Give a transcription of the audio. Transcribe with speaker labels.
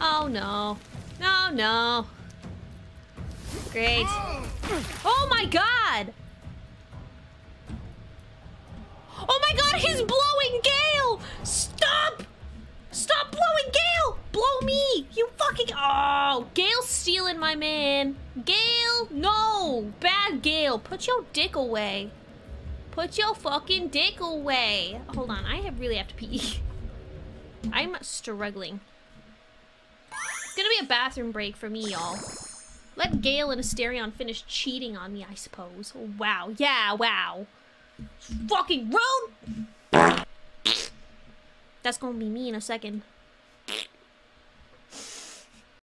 Speaker 1: Oh no. No, no. Great. Oh my god! Oh my god, he's blowing Gale! Stop! Stop blowing Gale! Blow me! You fucking... Oh, Gale's stealing my man. Gale, no! Bad Gale. Put your dick away. Put your fucking dick away. Hold on, I have really have to pee. I'm struggling. It's gonna be a bathroom break for me, y'all. Let Gale and Astarion finish cheating on me, I suppose. Wow. Yeah, wow. Fucking rude! That's gonna be me in a second.